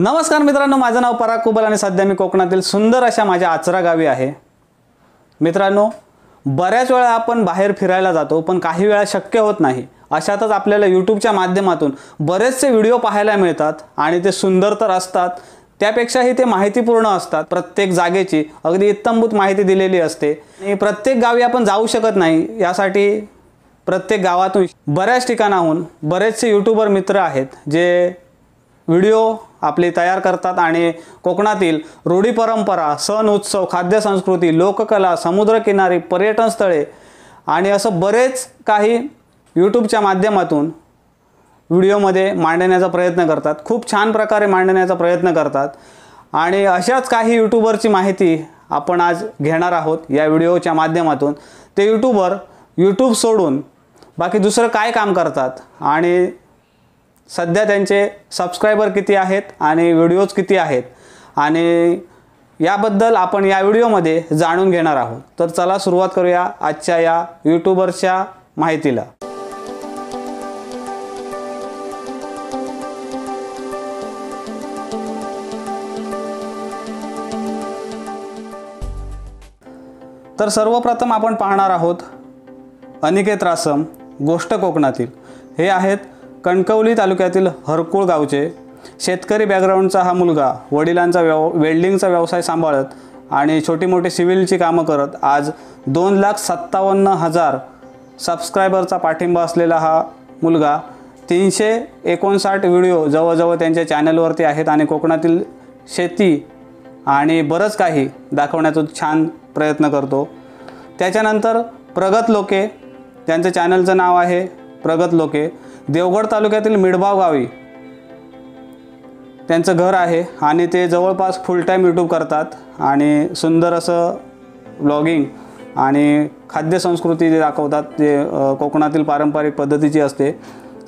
नमस्कार मित्रांनो माझं नाव पराग कुबल आणि सध्या मी कोकणातील सुंदर अशा माझ्या आचरा गावी आहे. मित्रांनो बऱ्याच वेळा आपण बाहेर फिरायला जातो पण काही वेळा शक्य होत नाही. अशातच आपल्याला यूट्यूबच्या माध्यमातून बरेचसे व्हिडिओ पाहायला मिळतात आणि ते सुंदर तर असतात त्यापेक्षाही ते माहितीपूर्ण असतात. प्रत्येक जागेची अगदी इत्तमभूत माहिती दिलेली असते. आणि प्रत्येक गावी आपण जाऊ शकत नाही यासाठी प्रत्येक गावातून बऱ्याच ठिकाणाहून बरेचसे यूट्यूबर मित्र आहेत जे व्हिडिओ आपली तयार करतात आणि कोकणातील रूढी परंपरा सण उत्सव खाद्यसंस्कृती लोककला समुद्रकिनारी पर्यटन स्थळे आणि असं बरेच काही यूट्यूबच्या माध्यमातून व्हिडिओमध्ये मांडण्याचा प्रयत्न करतात. खूप छान प्रकारे मांडण्याचा प्रयत्न करतात. आणि अशाच काही यूट्यूबरची माहिती आपण आज घेणार आहोत या व्हिडिओच्या माध्यमातून. ते यूट्यूबर यूट्यूब सोडून बाकी दुसरं काय काम करतात आणि सध्या त्यांचे सबस्क्रायबर किती आहेत आणि व्हिडिओज किती आहेत? आणि याबद्दल आपण या व्हिडिओमध्ये जाणून घेणार आहोत. तर चला सुरुवात करूया आजच्या या यूट्यूबरच्या माहितीला. तर सर्वप्रथम आपण पाहणार आहोत अनिकेत रासम गोष्ट कोकणातील. हे आहेत कणकवली तालुक्यातील हरकुळ गावचे शेतकरी बॅकग्राऊंडचा हा मुलगा वडिलांचा व्यव वेल्डिंगचा व्यवसाय सांभाळत आणि छोटी मोठी सिव्हिलची कामं करत आज दोन लाख सत्तावन्न हजार सबस्क्रायबरचा पाठिंबा असलेला हा मुलगा तीनशे एकोणसाठ व्हिडिओ जवळजवळ त्यांच्या चॅनलवरती आहेत आणि कोकणातील शेती आणि बरंच काही दाखवण्याचा छान प्रयत्न करतो. त्याच्यानंतर प्रगत लोके त्यांचं चॅनलचं नाव आहे प्रगत लोके. देवगड तालुक्यातील मिडबाव गावी. त्यांचं घर आहे आणि ते जवळपास फुल टाईम यूट्यूब करतात आणि सुंदर असं ब्लॉगिंग आणि खाद्यसंस्कृती जे दाखवतात ते कोकणातील पारंपरिक पद्धतीची असते.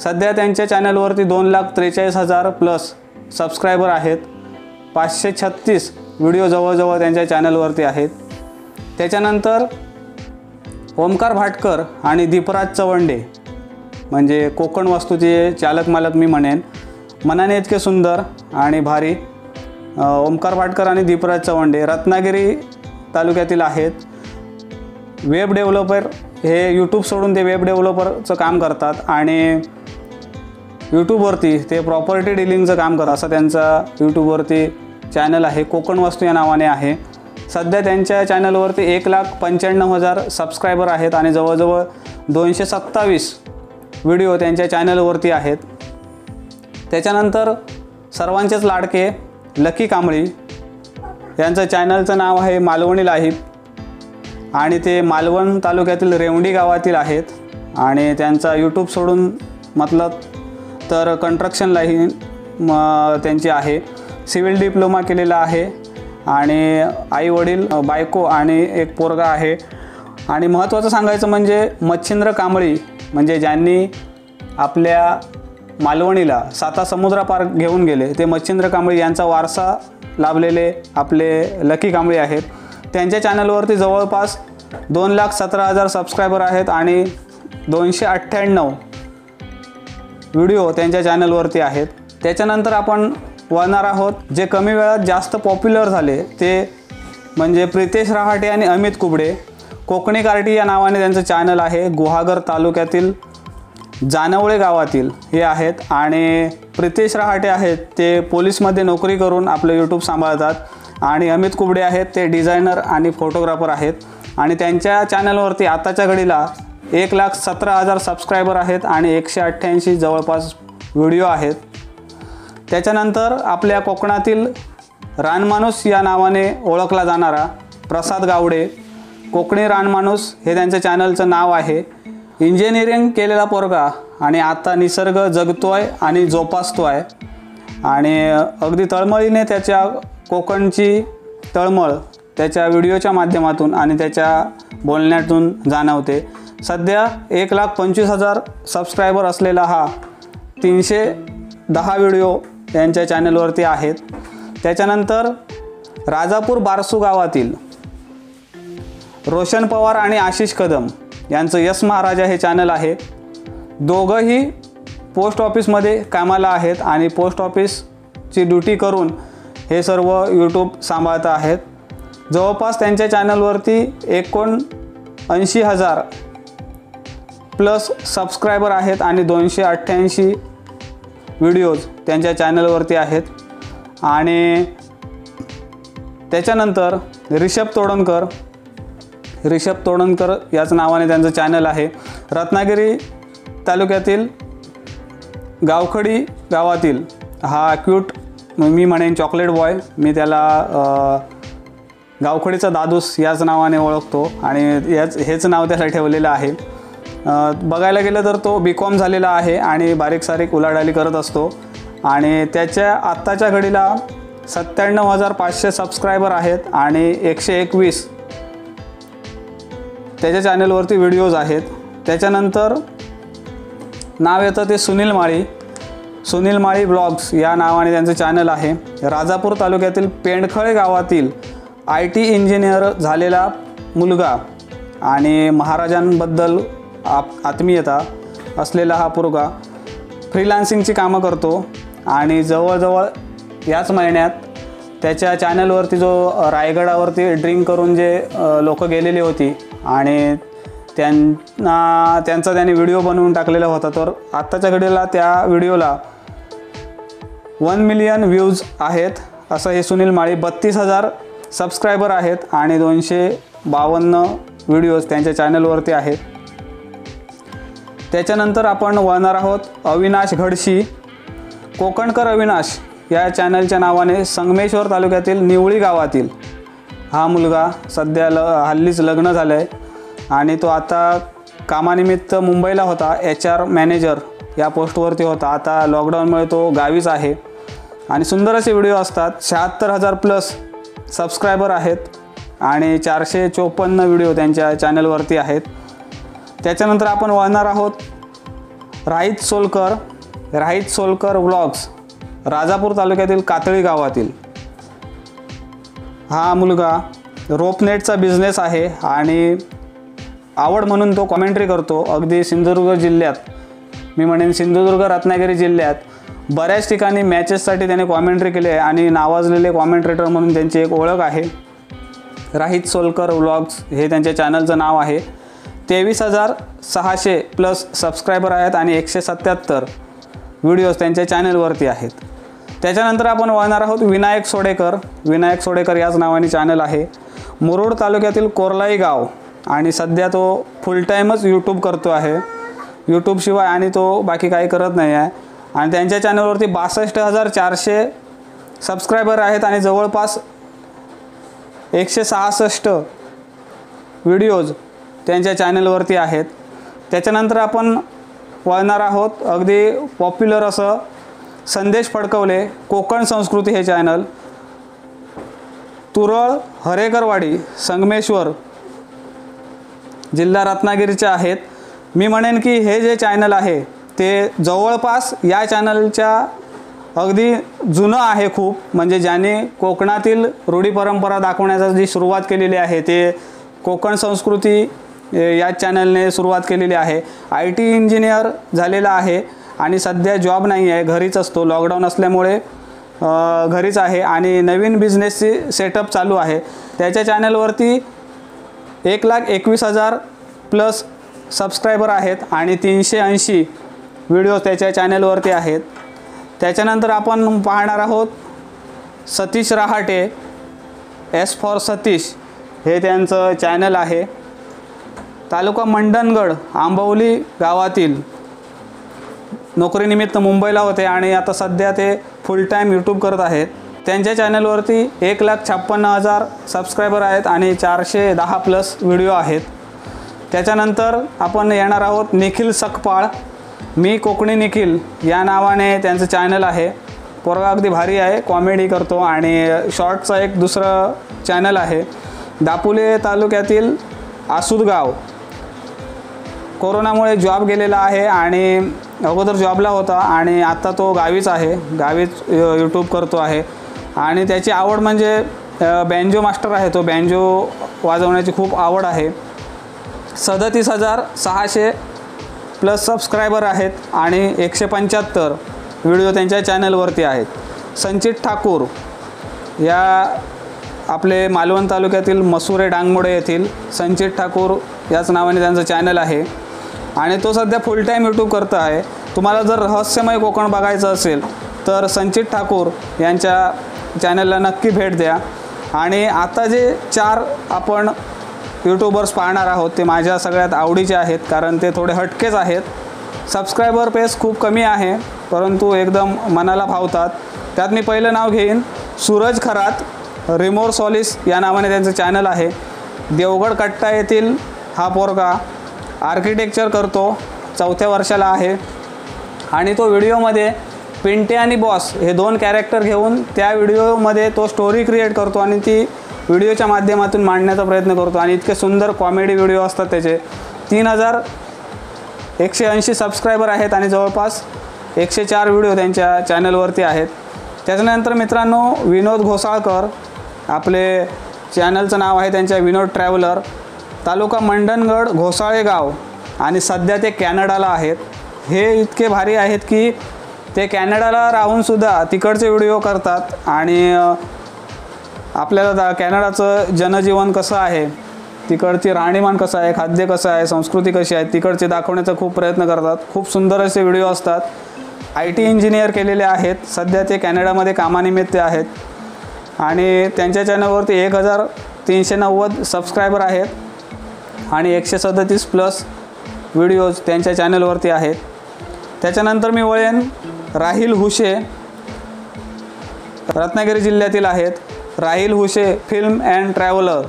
सध्या त्यांच्या चॅनलवरती दोन लाख त्रेचाळीस हजार प्लस सबस्क्रायबर आहेत. पाचशे छत्तीस व्हिडिओ जवळजवळ त्यांच्या चॅनलवरती आहेत. त्याच्यानंतर ओमकार भाटकर आणि दीपराज चवंडे म्हणजे कोकण वास्तूचे चालक मालक मी म्हणेन मनाने इतके सुंदर आणि भारी ओमकार भाटकर आणि दीपराज चवंडे रत्नागिरी तालुक्यातील आहेत. वेब डेव्हलपर हे यूट्यूब सोडून ते वेब डेव्हलपरचं काम करतात आणि यूट्यूबवरती ते प्रॉपर्टी डिलिंगचं काम करतात असं त्यांचा यूट्यूबवरती चॅनल आहे. कोकण वास्तू या नावाने आहे. सध्या त्यांच्या चॅनलवरती एक लाख पंच्याण्णव हजार सबस्क्रायबर आहेत आणि जवळजवळ दोनशे सत्तावीस व्हिडिओ त्यांच्या चॅनलवरती आहेत. त्याच्यानंतर सर्वांचेच लाडके लकी कांबळी यांचं चॅनलचं नाव आहे मालवणी लाहीब आणि ते मालवण तालुक्यातील रेवंडी गावातील आहेत. आणि त्यांचा यूट्यूब सोडून मतलब तर कन्स्ट्रक्शन लाईन म त्यांची आहे. सिव्हिल डिप्लोमा केलेला आहे. आणि आई वडील बायको आणि एक पोरगा आहे. आणि महत्त्वाचं सांगायचं म्हणजे मच्छिंद्र कांबळी म्हणजे ज्यांनी आपल्या मालवणीला साता समुद्रापार घेऊन गेले ते मच्छिंद्र कांबळे यांचा वारसा लाभलेले आपले लकी कांबळे आहेत. त्यांच्या चॅनलवरती जवळपास दोन लाख सतरा हजार सबस्क्रायबर आहेत आणि दोनशे अठ्ठ्याण्णव व्हिडिओ त्यांच्या चॅनलवरती आहेत. त्याच्यानंतर आपण वळणार आहोत जे कमी वेळात जास्त पॉप्युलर झाले ते म्हणजे प्रितेश रहाटे आणि अमित कुबडे. कोकणी कार्टी या नावाने त्यांचं चॅनल आहे. गुहागर तालुक्यातील जानवळे गावातील हे आहेत. आणि प्रितेश रहाटे आहेत. ते पोलीसमध्ये नोकरी करून आपलं यूट्यूब सांभाळतात. आणि अमित कुबडे आहेत. ते डिझायनर आणि फोटोग्राफर आहेत. आणि त्यांच्या चॅनलवरती आताच्या घडीला एक लाख सतरा हजार सबस्क्रायबर आहेत आणि एकशे अठ्ठ्याऐंशी जवळपास व्हिडिओ आहेत. त्याच्यानंतर आपल्या कोकणातील रानमाणूस या नावाने ओळखला जाणारा प्रसाद गावडे कोकणी रानमाणूस हे त्यांच्या चॅनलचं नाव आहे. इंजिनिअरिंग केलेला पोरगा आणि आता निसर्ग जगतो आहे आणि जोपासतो आहे आणि अगदी तळमळीने त्याच्या कोकणची तळमळ त्याच्या व्हिडिओच्या माध्यमातून आणि त्याच्या बोलण्यातून जाणवते. सध्या एक लाख पंचवीस हजार सबस्क्रायबर असलेला हा तीनशे दहा व्हिडिओ त्यांच्या चॅनलवरती आहेत. त्याच्यानंतर राजापूर बारसू गावातील रोशन पवार आणि आशिष कदम यांचं यस महाराजा हे चॅनल आहे. दोघंही पोस्ट ऑफिसमध्ये कामाला आहेत आणि पोस्ट ऑफिसची ड्युटी करून हे सर्व यूट्यूब सांभाळत आहेत. जवळपास त्यांच्या चॅनलवरती एकोण ऐंशी हजार प्लस सबस्क्रायबर आहेत आणि दोनशे अठ्ठ्याऐंशी व्हिडिओज त्यांच्या चॅनलवरती आहेत. आणि त्याच्यानंतर रिषभ तोडणकर रिषभ तोडणकर याच नावाने त्यांचं चॅनल आहे. रत्नागिरी तालुक्यातील गावखडी गावातील हा क्यूट मी म्हणेन चॉकलेट बॉय मी त्याला गावखडीचा दादूस याच नावाने ओळखतो आणि याच हेच नाव त्याला ठेवलेलं आहे. बघायला गेलं तर तो बी कॉम झालेला आहे आणि बारीक सारीक उलाढाली करत असतो. आणि त्याच्या आत्ताच्या घडीला सत्त्याण्णव हजार पाचशे सबस्क्रायबर आहेत आणि एकशे एकवीस त्याच्या चॅनलवरती व्हिडिओज आहेत. त्याच्यानंतर नाव येतं ते सुनील माळी. सुनील माळी ब्लॉग्स या नावाने त्यांचं चॅनल आहे. राजापूर तालुक्यातील पेंडखळे गावातील आय टी इंजिनियर झालेला मुलगा आणि महाराजांबद्दल आप आत्मीयता असलेला हा पुरगा फ्रीलान्सिंगची कामं करतो आणि जवळजवळ याच महिन्यात त्याच्या चॅनलवरती जो रायगडावरती ड्रिंक करून जे लोक गेलेली होती आणि त्यांना त्यांचा त्याने व्हिडिओ बनवून टाकलेला होता. तर आत्ताच्या घडीला त्या व्हिडिओला वन मिलियन व्ह्यूज आहेत असं हे सुनील माळी बत्तीस हजार सबस्क्रायबर आहेत आणि दोनशे बावन्न व्हिडिओज त्यांच्या चॅनलवरती आहेत. त्याच्यानंतर आपण वळणार आहोत अविनाश घडशी कोकणकर अविनाश या चॅनलच्या नावाने संगमेश्वर तालुक्यातील निवळी गावातील. हा मुलगा सध्या ल हल्लीच लग्न झालं आहे आणि तो आता कामानिमित्त मुंबईला होता एच आर मॅनेजर या पोस्टवरती होता. आता लॉकडाऊनमुळे तो गावीच आहे. आणि सुंदर असे व्हिडिओ असतात. शहात्तर हजार प्लस सबस्क्रायबर आहेत. आणि चारशे चोपन्न व्हिडिओ त्यांच्या चॅनलवरती आहेत. त्याच्यानंतर आपण वळणार आहोत राहित सोलकर राहित सोलकर व्लॉग्स राजापूर तालुक्यातील कातळी गावातील. हा मुलगा रोपनेटचा बिझनेस आहे आणि आवड म्हणून तो कॉमेंट्री करतो. अगदी सिंधुदुर्ग जिल्ह्यात. मी म्हणेन सिंधुदुर्ग रत्नागिरी जिल्ह्यात. बऱ्याच ठिकाणी मॅचेससाठी त्याने कॉमेंट्री केली आहे आणि नावाजलेले कॉमेंट्रेटर म्हणून त्यांची एक ओळख आहे. राहित सोलकर व्लॉग्स हे त्यांच्या चॅनलचं नाव आहे. तेवीस हजार सहाशे प्लस सबस्क्रायबर आहेत आणि एकशे सत्याहत्तर व्हिडिओज त्यांच्या चॅनलवरती आहेत. त्याच्यानंतर आपण वळणार आहोत विनायक सोडेकर. विनायक सोडेकर याच नावाने चॅनल आहे. मुरुड तालुक्यातील कोरलाई गाव आणि सध्या तो फुल टाईमच यूट्यूब करतो आहे. यूट्यूबशिवाय आणि तो बाकी काही करत नाही आहे. आणि त्यांच्या चॅनलवरती बासष्ट हजार चारशे सबस्क्रायबर आहेत आणि जवळपास एकशे सहासष्ट व्हिडिओज त्यांच्या चॅनलवरती आहेत. त्याच्यानंतर आपण वळणार आहोत अगदी पॉप्युलर असं संदेश फडकवले कोकण संस्कृती हे चॅनल तुरळ हरेकरवाडी संगमेश्वर जिल्हा रत्नागिरीचे आहेत. मी म्हणेन की हे जे चॅनल आहे ते जवळपास या चॅनलच्या अगदी जुनं आहे खूप. म्हणजे ज्याने कोकणातील रूढी परंपरा दाखवण्याचा जी सुरुवात केलेली आहे ते कोकण संस्कृती या चॅनलने सुरुवात केलेली आहे. आय टी इंजिनियर झालेला आहे. आणि सध्या जॉब नाही आहे घरीच असतो. लॉकडाऊन असल्यामुळे घरीच आहे आणि नवीन बिझनेसची सेटअप चालू आहे. त्याच्या चॅनलवरती एक लाख एकवीस हजार प्लस सबस्क्रायबर आहेत आणि तीनशे ऐंशी व्हिडिओ त्याच्या चॅनलवरती आहेत. त्याच्यानंतर आपण पाहणार आहोत सतीश रहाटे एस फॉर सतीश हे त्यांचं चॅनल आहे. तालुका मंडणगड आंबवली गावातील नोकरीनिमित्त मुंबईला होते आणि आता सध्या ते फुल टाईम यूट्यूब करत आहेत. त्यांच्या चॅनलवरती एक लाख छप्पन्न हजार सबस्क्रायबर आहेत आणि चारशे दहा प्लस व्हिडिओ आहेत. त्याच्यानंतर आपण येणार आहोत निखिल सकपाळ. मी कोकणी निखिल या नावाने त्यांचं चॅनल आहे. पोरगा अगदी भारी आहे कॉमेडी करतो आणि शॉर्टचं एक दुसरं चॅनल आहे. दापोली तालुक्यातील आसूदगाव. कोरोनामुळे जॉब गेलेला आहे आणि अगोदर जॉबला होता आणि आता तो गावीच आहे. गावीच यूट्यूब करतो आहे. आणि त्याची आवड म्हणजे बँजो मास्टर आहे तो. बँजो वाजवण्याची खूप आवड आहे. सदतीस हजार सहाशे प्लस सबस्क्रायबर आहेत आणि एकशे पंच्याहत्तर व्हिडिओ त्यांच्या चॅनलवरती आहेत. संचित ठाकूर या आपले मालवण तालुक्यातील मसुरे डांगमोडे येथील संचित ठाकूर याच नावाने त्यांचं चॅनल आहे. आणि तो सध्या फुल टाईम यूट्यूब करत आहे. तुम्हाला जर रहस्यमय कोकण बघायचं असेल तर संचित ठाकूर यांच्या चॅनलला नक्की भेट द्या. आणि आता जे चार आपण यूट्यूबर्स पाहणार आहोत ते माझ्या सगळ्यात आवडीचे आहेत कारण ते थोडे हटकेच आहेत. सबस्क्रायबर पेस खूप कमी आहे परंतु एकदम मनाला भावतात. त्यात मी पहिलं नाव घेईन सूरज खरात रिमोर सॉलिस या नावाने त्यांचं चॅनल आहे. देवगड कट्टा येथील हा पोरगा आर्किटेक्चर करतो चौथ्या वर्षाला आहे. आणि तो व्हिडिओमध्ये पिंटे आणि बॉस हे दोन कॅरेक्टर घेऊन त्या व्हिडिओमध्ये तो स्टोरी क्रिएट करतो आणि ती व्हिडिओच्या माध्यमातून मांडण्याचा प्रयत्न करतो. आणि इतके सुंदर कॉमेडी व्हिडिओ असतात त्याचे. तीन हजार एकशे ऐंशी सबस्क्रायबर आहेत आणि जवळपास एकशे चार व्हिडिओ त्यांच्या चॅनलवरती आहेत. त्याच्यानंतर मित्रांनो विनोद घोसाळकर आपले चॅनलचं नाव आहे त्यांच्या विनोद ट्रॅव्हलर तालुका मंडणगड घोसाळेगाव आणि सध्या ते कॅनडाला आहेत. हे इतके भारी आहेत की ते कॅनडाला राहूनसुद्धा तिकडचे व्हिडिओ करतात आणि आपल्याला दा कॅनडाचं जनजीवन कसं आहे तिकडची राहणीमान कसं आहे खाद्य कसं आहे संस्कृती कशी आहे तिकडचे दाखवण्याचा खूप प्रयत्न करतात. खूप सुंदर असे व्हिडिओ असतात. आय टी इंजिनियर केलेले आहेत. सध्या ते कॅनडामध्ये कामानिमित्त आहेत. आणि त्यांच्या चॅनलवरती एक हजार तीनशे नव्वद सबस्क्रायबर आहेत. आणि एकशे सदतीस प्लस व्हिडिओज त्यांच्या चॅनलवरती आहेत. त्याच्यानंतर मी वळेन राहिल हुशे रत्नागिरी जिल्ह्यातील आहेत. राहिल हुशे फिल्म अँड ट्रॅव्हलर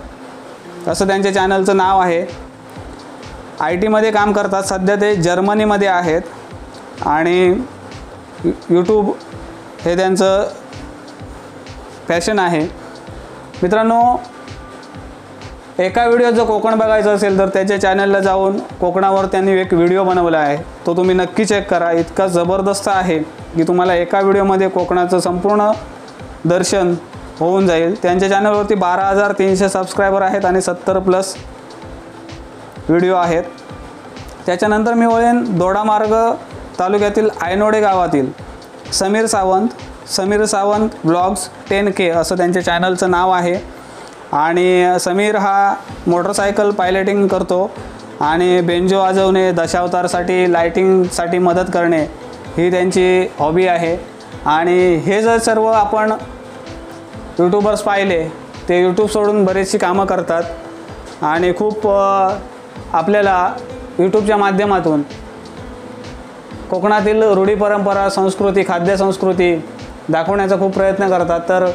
असं त्यांच्या चॅनलचं नाव आहे. आय टीमध्ये काम करतात. सध्या ते जर्मनीमध्ये आहेत. आणि यूट्यूब हे त्यांचं फॅशन आहे. मित्रांनो एका व्हिडिओचं जर कोकण बघायचं असेल तर त्याच्या चॅनलला जाऊन कोकणावर त्यांनी एक व्हिडिओ बनवला आहे. तो तुम्ही नक्की चेक करा. इतका जबरदस्त आहे की तुम्हाला एका व्हिडिओमध्ये कोकणाचं संपूर्ण दर्शन होऊन जाईल. त्यांच्या चॅनलवरती बारा हजार तीनशे सबस्क्रायबर आहेत आणि सत्तर प्लस व्हिडिओ आहेत. त्याच्यानंतर मी वळेन दोडामार्ग तालुक्यातील आयनोडे गावातील Sameer Sawant. Sameer Sawant vlogs ten K असं त्यांच्या चॅनलचं नाव आहे. आणि समीर हा मोटरसायकल पायलटिंग करतो आणि बेंजो वाजवणे दशावतारसाठी लायटिंगसाठी मदत करणे ही त्यांची हॉबी आहे. आणि हे जर सर्व आपण यूट्यूबर्स पाहिले ते यूट्यूब सोडून बरीचशी कामं करतात. आणि खूप आपल्याला यूट्यूबच्या माध्यमातून कोकणातील रूढी परंपरा संस्कृती खाद्य संस्कृती दाखवण्याचा खूप प्रयत्न करतात. तर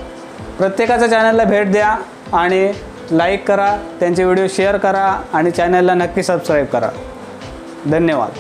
प्रत्येकाच्या चॅनलला भेट द्या. आणि लाईक करा त्यांचे व्हिडिओ शेअर करा आणि चॅनलला नक्की सबस्क्राईब करा. धन्यवाद.